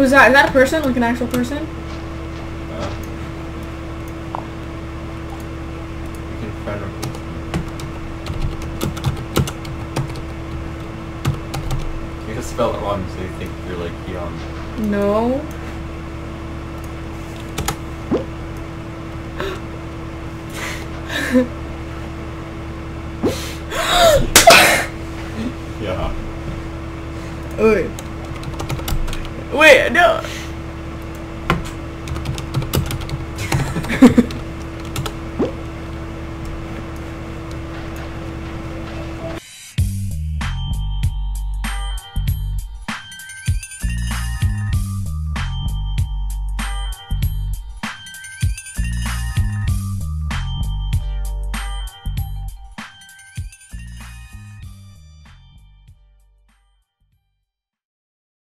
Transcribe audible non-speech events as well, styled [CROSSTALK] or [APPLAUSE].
Who's that? Is that a person? Like an actual person? You can friend request. You just spell it wrong so they think you're like young. No. [GASPS] Yeah. Wait. Wait, no. [LAUGHS]